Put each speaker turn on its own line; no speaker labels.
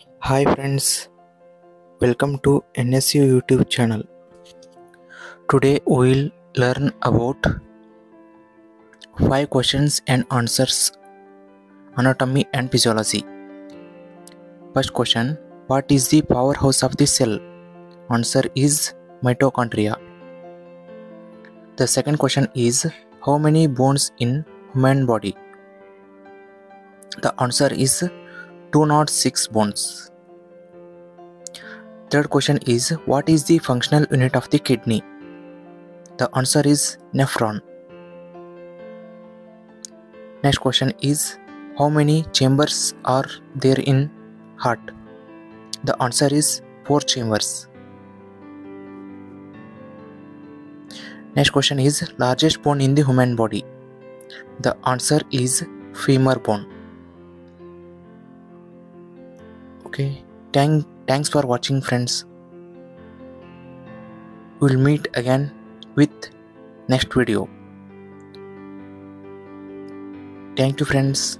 Hi friends, welcome to NSU YouTube channel. Today we will learn about 5 questions and answers anatomy and physiology. First question What is the powerhouse of the cell? Answer is mitochondria. The second question is How many bones in human body? The answer is 206 bones. Third question is What is the functional unit of the kidney? The answer is nephron. Next question is How many chambers are there in heart? The answer is 4 chambers. Next question is largest bone in the human body. The answer is femur bone. Okay, thank thanks for watching friends. We'll meet again with next video. Thank you friends.